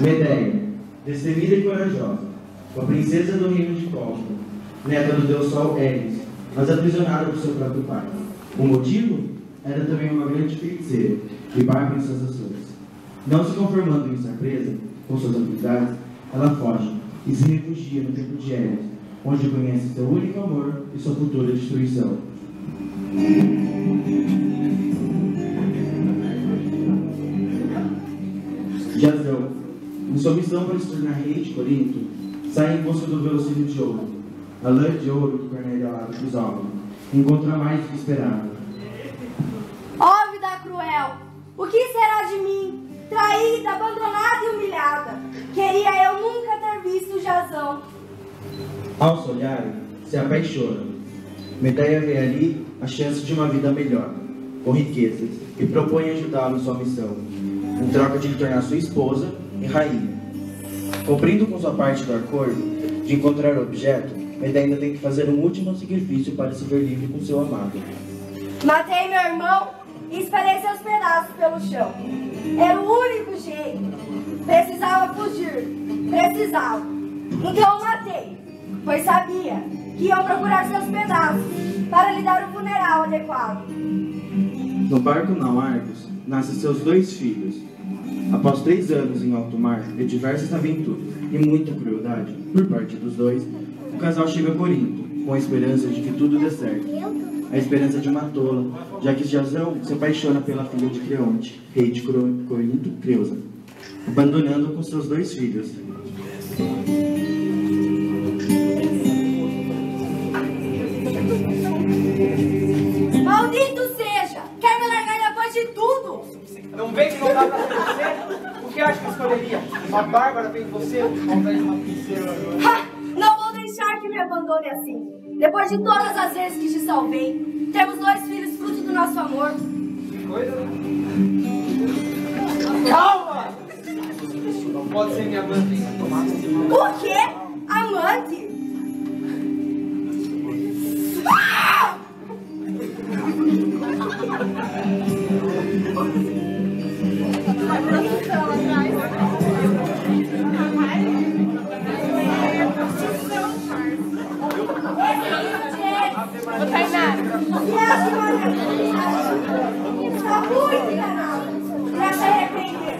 Medeia, destemida e corajosa, uma princesa do reino de Cosmo, neta do deus Sol Hermes, mas aprisionada por seu próprio pai. O motivo? Era também uma grande feiticeira, e barba em suas ações. Não se conformando em estar presa, com suas habilidades, ela foge e se refugia no tempo de Hermes onde conhece seu único amor e sua futura destruição. Jazão, em sua missão para se tornar rei de Corinto, sai em busca do velocípede de ouro, a lã de ouro que Cornélia lava os alvos, encontra mais do que esperava. Ao se olharem, se apaixonam. Medeia vê ali a chance de uma vida melhor, com riquezas, e propõe ajudá-lo em sua missão, em troca de lhe tornar sua esposa e rainha. Cumprindo com sua parte do acordo de encontrar o objeto, Medeia ainda tem que fazer um último sacrifício para se ver livre com seu amado. Matei meu irmão e espalhei seus pedaços pelo chão. Era o único jeito. Precisava fugir. Precisava. Então eu matei, pois sabia que iam procurar seus pedaços para lhe dar o funeral adequado. No barco Nauarcos, nascem seus dois filhos. Após três anos em alto mar, de diversas aventuras e muita crueldade por parte dos dois, o casal chega a Corinto, com a esperança de que tudo dê certo. A esperança de uma tola, já que Jazão se apaixona pela filha de Creonte, rei de Corinto, Creusa, abandonando com seus dois filhos. Vê que não dá pra ser você? O que acha que escolheria? Uma bárbara vem você ao invés de uma princesa? Não vou deixar que me abandone assim. Depois de todas as vezes que te salvei, temos dois filhos fruto do nosso amor. Que coisa, né? Calma! Não pode ser minha amante. O quê? Ô, Tainara, Está muito enganado. Já se arrepender.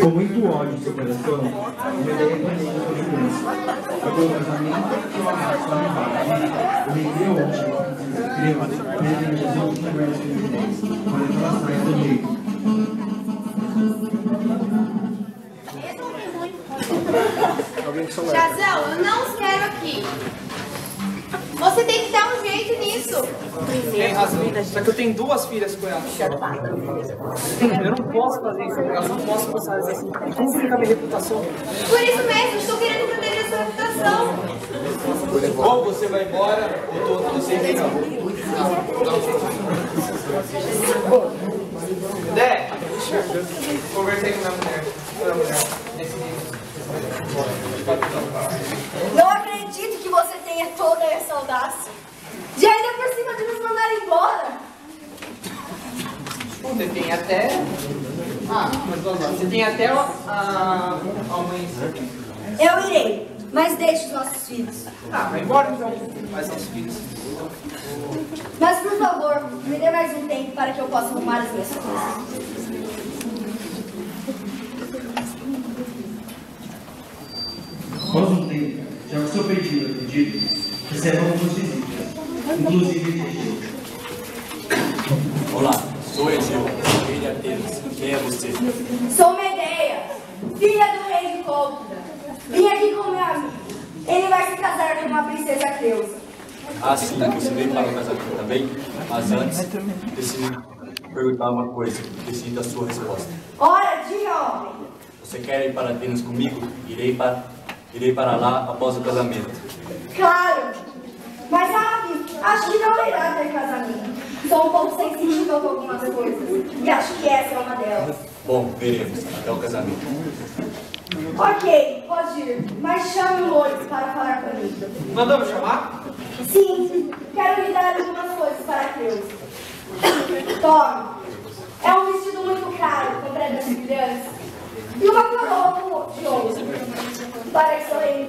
Com muito ódio seu coração, Medeia planeja sua vingança. Após o casamento, seu amado sua amada. O rei Creonte, Creusa, pede a Jazão que converse com ele, para que ela saia do reino. Jazão, eu não os quero aqui. Você tem que dar um jeito nisso. Tem razão. Só que eu tenho duas filhas com ela. Eu não posso fazer isso. Eu não posso passar isso assim. Como fica a minha reputação? Por isso mesmo, estou querendo proteger a sua reputação. Ou você vai embora, ou tô, você vem Dé, conversei com a minha mulher. Com a mulher. Decidi. Não acredito que você tenha toda essa audácia. De ainda por cima de nos mandar embora. Você tem até. Ah, mas vamos lá. Você tem até a, a, amanhecer. Eu irei, mas deixe os nossos filhos. Ah, vai embora então. Mas nossos filhos. Mas por favor, me dê mais um tempo para que eu possa arrumar as minhas coisas. Após um tempo, já que seu pedido é pedido, recebe algumas visitas, inclusive de Egeu. Olá, sou Egeu, rei de Atenas. Quem é você? Sou Medeia, filha do rei de Cólquida. Vim aqui com meu amigo. Ele vai se casar com uma princesa Creusa. Ah, sim, você veio para o casamento também? Mas antes, preciso perguntar uma coisa. Preciso da sua resposta. Ora, diga, homem. Você quer ir para Atenas comigo? Irei para, irei para lá após o casamento. Claro. Mas sabe, acho que não irá ter casamento. Sou um pouco sensível com algumas coisas. E acho que essa é uma delas. Bom, veremos. Até o casamento. Ok, pode ir. Mas chame o Lourdes para falar comigo. Mandamos chamar? Sim, quero lhe dar algumas coisas para a Creusa. Tome. É um vestido muito caro, com pedras brilhantes. E uma coroa de ouro. Para que seu reino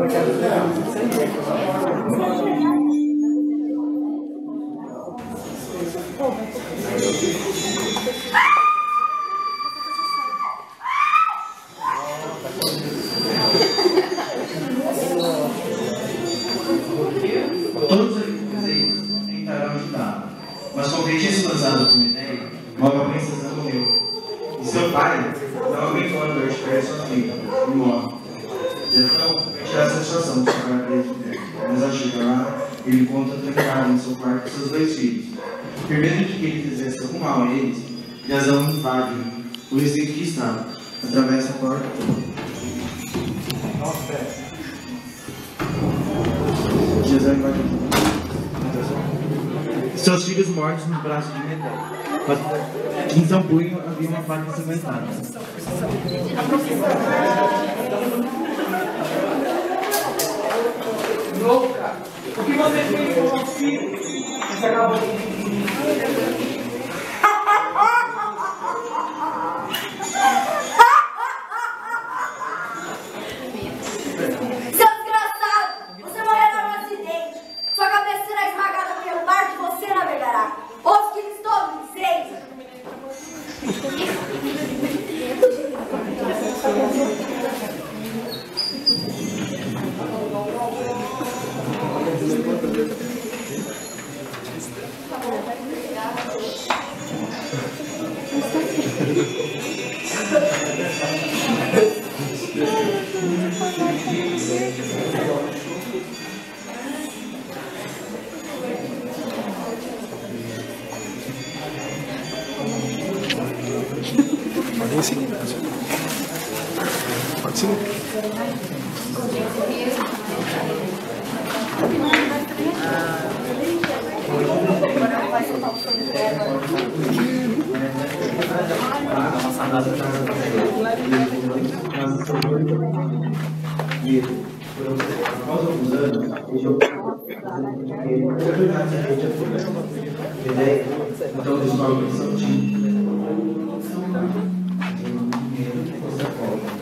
Todos os presentes tentaram ajudá-la, mas com o feitiço lançado por Meneia, logo a princesa morreu. E seu pai não aguentou a dor de perder sua e morre. A satisfação de chegar a de mulher. Mas ao chegar lá, ele encontra trancado em seu quarto com seus dois filhos. De que ele fizesse algum mal a eles, Yazão invade o recinto que estava, atravessa a porta. Yazão invade seus filhos mortos no braço de Medea. Mas em seu punho havia uma faca ensanguentada. Louca! O que você fez com o filho? Você acabou Seu E após alguns anos, ele então descobre que são típicos. Afastado.